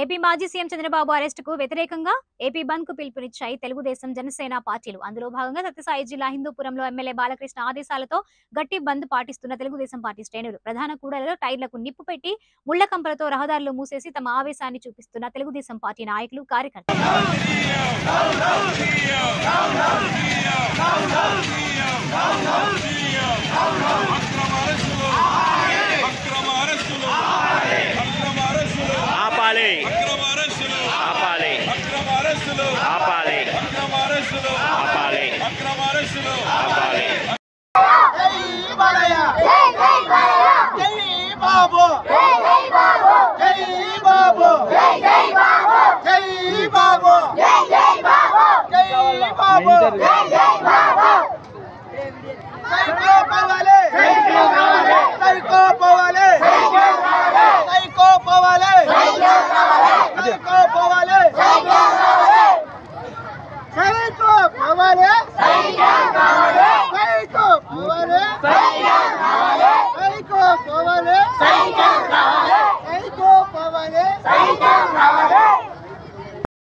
AP మాజీ CM Chandrababu అరెస్టుకు వ్యతిరేకంగా ఏపీ బంద్కు పిలుపునిచ్చాయి తెలుగుదేశం జనసేన పార్టీలు. అందులో భాగంగా సత్యసాయి జిల్లా హిందూపురంలో ఎమ్మెల్యే బాలకృష్ణ ఆదేశాలతో గట్టి బంద్ పాటిస్తున్న తెలుగుదేశం పార్టీ శ్రేణులు. ప్రధాన కూడలలో టైర్లకు నిప్పు పెట్టి ముళ్ళ కంపలతో రహదారులు మూసేసి తమ ఆవేశాన్ని చూపిస్తున్న తెలుగుదేశం పార్టీ నాయకులు కార్యకర్తలు. ఆపాలి ఆపాలి ఆపాలి బాబు బాబు బాబు బాబు బాబు బాబు Yeah.